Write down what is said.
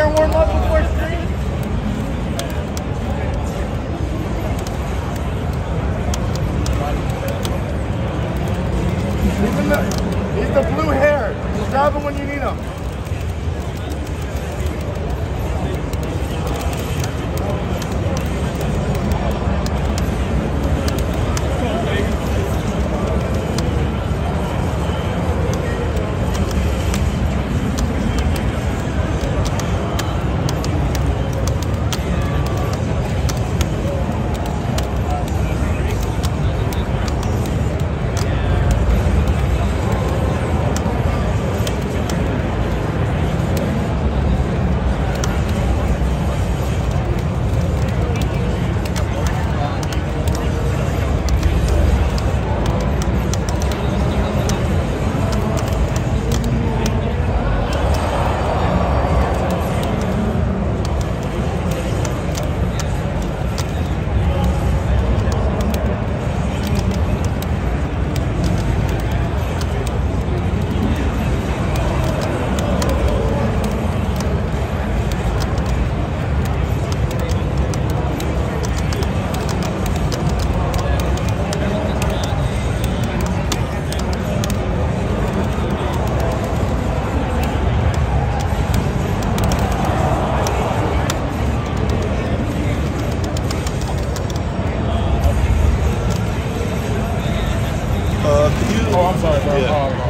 air warm up before Oh, I'm sorry, bro. Yeah. Oh,